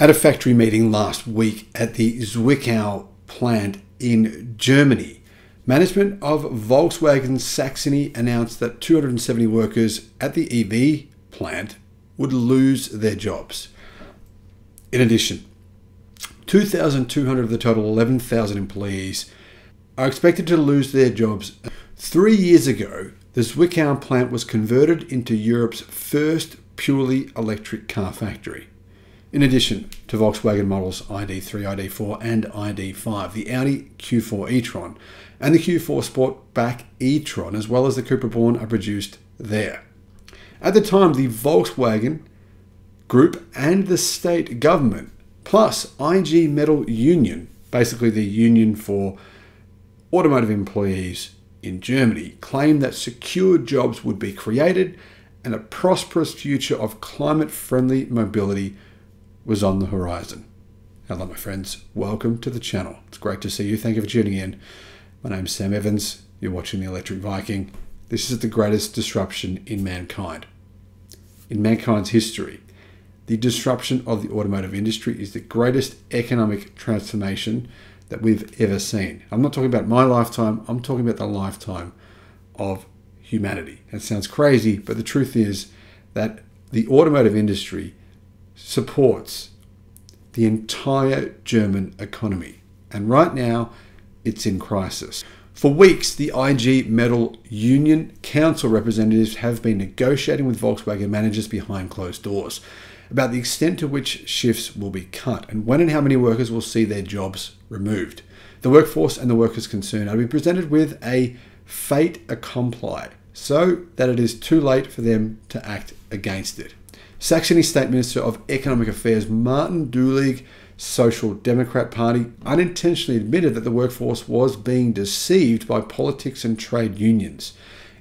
At a factory meeting last week at the Zwickau plant in Germany, management of Volkswagen Saxony announced that 270 workers at the EV plant would lose their jobs. In addition, 2,200 of the total 11,000 employees are expected to lose their jobs. Three years ago, the Zwickau plant was converted into Europe's first purely electric car factory. In addition to Volkswagen models ID3, ID4, and ID5, the Audi Q4 e-tron and the Q4 Sportback e-tron, as well as the Cupra Born, are produced there. At the time, the Volkswagen Group and the state government, plus IG Metall Union, basically the union for automotive employees in Germany, claimed that secure jobs would be created and a prosperous future of climate friendly mobility was on the horizon. Hello, my friends. Welcome to the channel. It's great to see you. Thank you for tuning in. My name's Sam Evans. You're watching The Electric Viking. This is the greatest disruption in mankind. In mankind's history, the disruption of the automotive industry is the greatest economic transformation that we've ever seen. I'm not talking about my lifetime, I'm talking about the lifetime of humanity. That sounds crazy, but the truth is that the automotive industry supports the entire German economy. And right now, it's in crisis. For weeks, the IG Metall Union Council representatives have been negotiating with Volkswagen managers behind closed doors about the extent to which shifts will be cut and when and how many workers will see their jobs removed. The workforce and the workers concerned are to be presented with a fait accompli so that it is too late for them to act against it. Saxony State Minister of Economic Affairs Martin Dulig, Social Democrat Party, unintentionally admitted that the workforce was being deceived by politics and trade unions.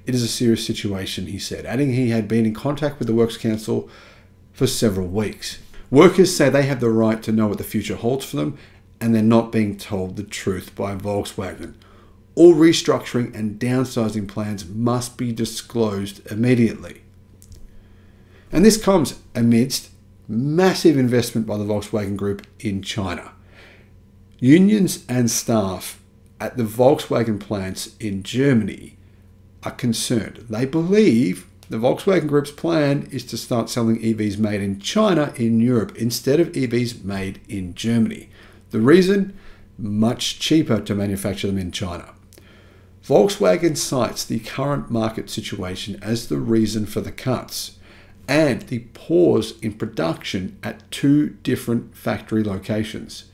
It is a serious situation, he said, adding he had been in contact with the Works Council for several weeks. Workers say they have the right to know what the future holds for them, and they're not being told the truth by Volkswagen. All restructuring and downsizing plans must be disclosed immediately. And this comes amidst massive investment by the Volkswagen Group in China. Unions and staff at the Volkswagen plants in Germany are concerned. They believe the Volkswagen Group's plan is to start selling EVs made in China in Europe instead of EVs made in Germany. The reason? Much cheaper to manufacture them in China. Volkswagen cites the current market situation as the reason for the cuts and the pause in production at two different factory locations.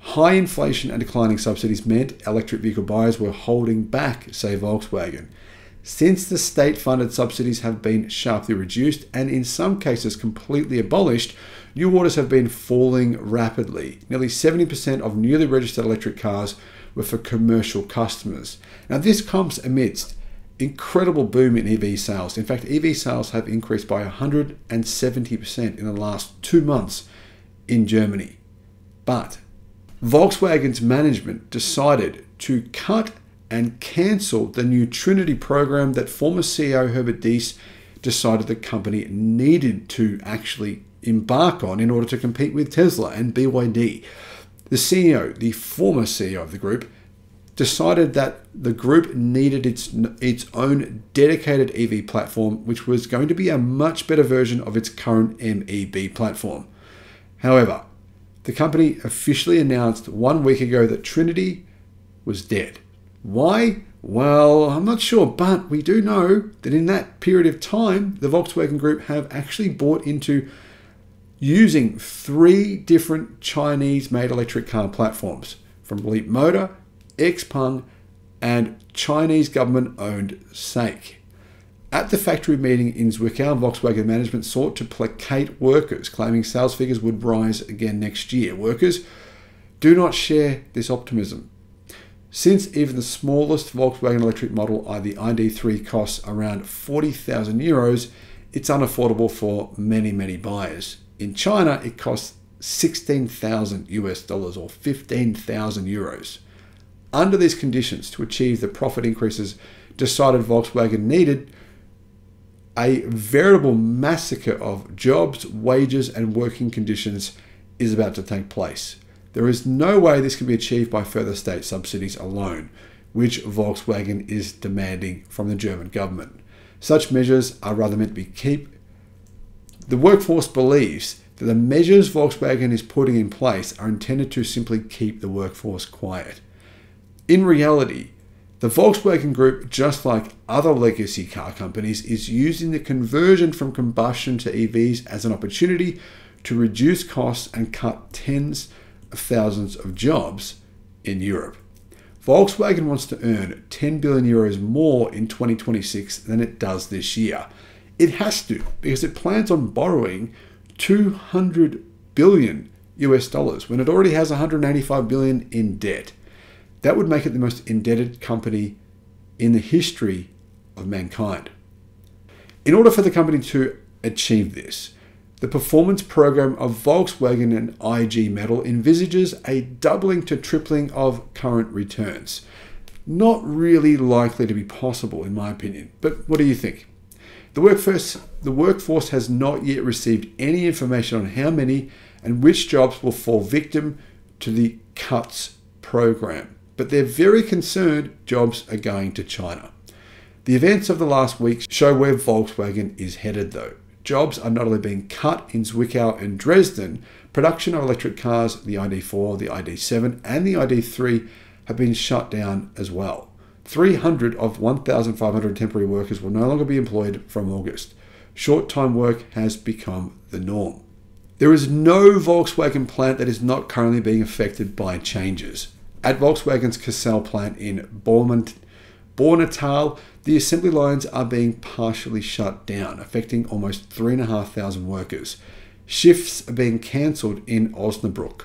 High inflation and declining subsidies meant electric vehicle buyers were holding back, say Volkswagen. Since the state funded subsidies have been sharply reduced and in some cases completely abolished, new orders have been falling rapidly. Nearly 70% of newly registered electric cars were for commercial customers. Now, this comes amidst incredible boom in EV sales. In fact, EV sales have increased by 170% in the last two months in Germany. But Volkswagen's management decided to cut and cancel the new Trinity program that former CEO Herbert Diess decided the company needed to actually embark on in order to compete with Tesla and BYD. The CEO, the former CEO of the group, decided that the group needed its its own dedicated EV platform, which was going to be a much better version of its current MEB platform. However, the company officially announced one week ago that Trinity was dead. Why? Well, I'm not sure, but we do know that in that period of time, the Volkswagen Group have actually bought into using three different Chinese made electric car platforms from Leapmotor Xpeng, and Chinese government owned SAIC. At the factory meeting in Zwickau, Volkswagen management sought to placate workers, claiming sales figures would rise again next year. Workers do not share this optimism. Since even the smallest Volkswagen electric model, the ID3, costs around 40,000 euros, it's unaffordable for many, many buyers. In China, it costs 16,000 US dollars or 15,000 euros. Under these conditions, to achieve the profit increases decided Volkswagen needed, a veritable massacre of jobs, wages, and working conditions is about to take place. There is no way this can be achieved by further state subsidies alone, which Volkswagen is demanding from the German government. Such measures are rather meant to be keep. The workforce believes that the measures Volkswagen is putting in place are intended to simply keep the workforce quiet. In reality, the Volkswagen Group, just like other legacy car companies, is using the conversion from combustion to EVs as an opportunity to reduce costs and cut tens of thousands of jobs in Europe. Volkswagen wants to earn 10 billion euros more in 2026 than it does this year. It has to because it plans on borrowing 200 billion US dollars when it already has 185 billion in debt. That would make it the most indebted company in the history of mankind. In order for the company to achieve this, the performance program of Volkswagen and IG Metall envisages a doubling to tripling of current returns. Not really likely to be possible, in my opinion, but what do you think? The workforce, the workforce has not yet received any information on how many and which jobs will fall victim to the cuts program, but they're very concerned jobs are going to China. The events of the last week show where Volkswagen is headed, though. Jobs are not only being cut in Zwickau and Dresden, production of electric cars, the ID4, the ID7, and the ID3 have been shut down as well. 300 of 1,500 temporary workers will no longer be employed from August. Short time work has become the norm. There is no Volkswagen plant that is not currently being affected by changes. At Volkswagen's Kassel plant in Baunatal, the assembly lines are being partially shut down, affecting almost 3,500 workers. Shifts are being cancelled in Osnabrück.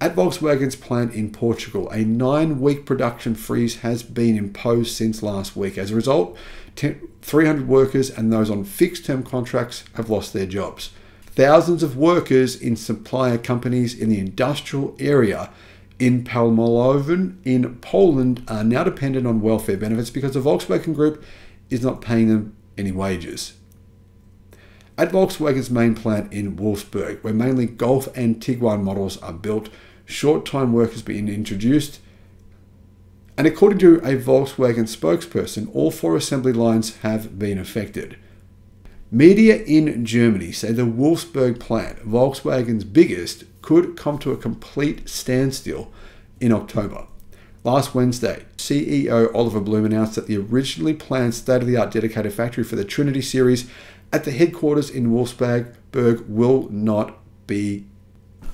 At Volkswagen's plant in Portugal, a nine week production freeze has been imposed since last week. As a result, 300 workers and those on fixed term contracts have lost their jobs. Thousands of workers in supplier companies in the industrial area in Palmoloven in Poland are now dependent on welfare benefits because the Volkswagen Group is not paying them any wages. At Volkswagen's main plant in Wolfsburg, where mainly Golf and Tiguan models are built, short time work has been introduced. And according to a Volkswagen spokesperson, all four assembly lines have been affected. Media in Germany say the Wolfsburg plant, Volkswagen's biggest, could come to a complete standstill in October. Last Wednesday, CEO Oliver Blume announced that the originally planned state of the art dedicated factory for the Trinity series at the headquarters in Wolfsburg will not be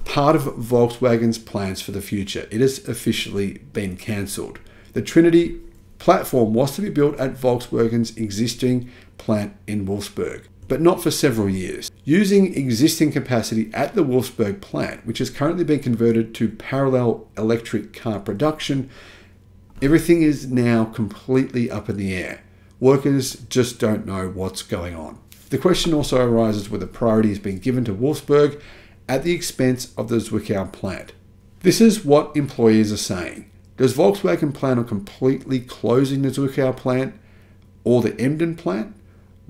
part of Volkswagen's plans for the future. It has officially been cancelled. The Trinity platform was to be built at Volkswagen's existing plant in Wolfsburg but not for several years. Using existing capacity at the Wolfsburg plant, which has currently been converted to parallel electric car production, everything is now completely up in the air. Workers just don't know what's going on. The question also arises whether priority is being given to Wolfsburg at the expense of the Zwickau plant. This is what employees are saying. Does Volkswagen plan on completely closing the Zwickau plant or the Emden plant?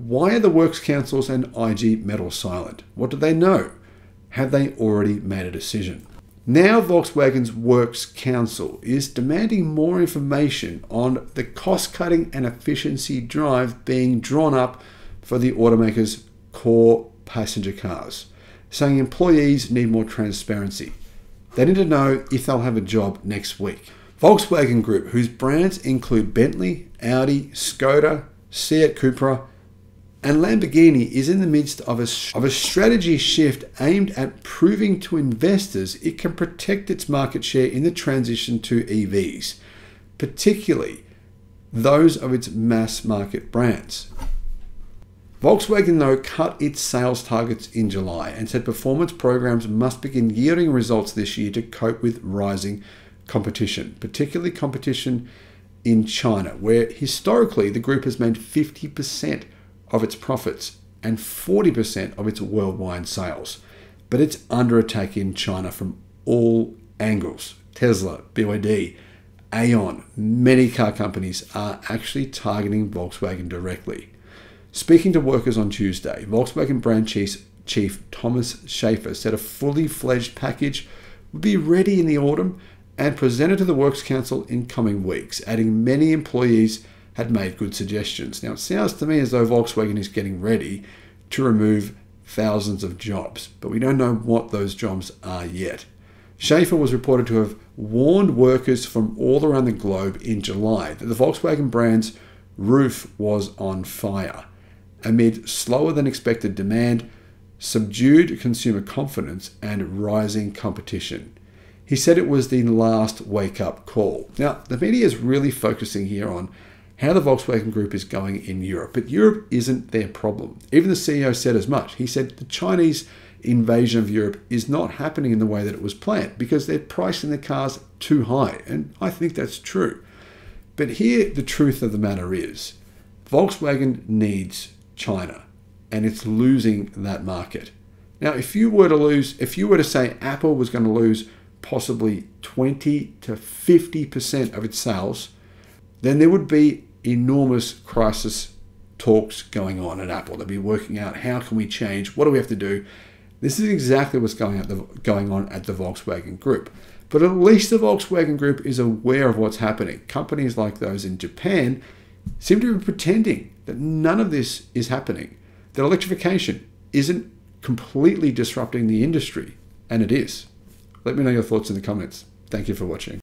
Why are the Works Councils and IG Metall silent? What do they know? Have they already made a decision? Now, Volkswagen's Works Council is demanding more information on the cost cutting and efficiency drive being drawn up for the automaker's core passenger cars, saying employees need more transparency. They need to know if they'll have a job next week. Volkswagen Group, whose brands include Bentley, Audi, Skoda, Seat Cupra, and Lamborghini is in the midst of a, of a strategy shift aimed at proving to investors it can protect its market share in the transition to EVs, particularly those of its mass market brands. Volkswagen, though, cut its sales targets in July and said performance programs must begin yielding results this year to cope with rising competition, particularly competition in China, where historically the group has made 50% of its profits and 40% of its worldwide sales. But it's under attack in China from all angles. Tesla, BYD, Aion, many car companies are actually targeting Volkswagen directly. Speaking to workers on Tuesday, Volkswagen brand chief, chief Thomas Schaefer said a fully fledged package would be ready in the autumn and presented to the Works Council in coming weeks, adding many employees had made good suggestions. Now, it sounds to me as though Volkswagen is getting ready to remove thousands of jobs, but we don't know what those jobs are yet. Schaefer was reported to have warned workers from all around the globe in July that the Volkswagen brand's roof was on fire. Amid slower than expected demand, subdued consumer confidence, and rising competition. He said it was the last wake up call. Now, the media is really focusing here on how the Volkswagen Group is going in Europe, but Europe isn't their problem. Even the CEO said as much. He said the Chinese invasion of Europe is not happening in the way that it was planned because they're pricing their cars too high. And I think that's true. But here, the truth of the matter is Volkswagen needs China and it's losing that market. Now, if you were to lose, if you were to say Apple was going to lose possibly 20 to 50% of its sales, then there would be enormous crisis talks going on at Apple. They'd be working out how can we change, what do we have to do. This is exactly what's going, at the, going on at the Volkswagen Group. But at least the Volkswagen Group is aware of what's happening. Companies like those in Japan seem to be pretending that none of this is happening, that electrification isn't completely disrupting the industry, and it is. Let me know your thoughts in the comments. Thank you for watching.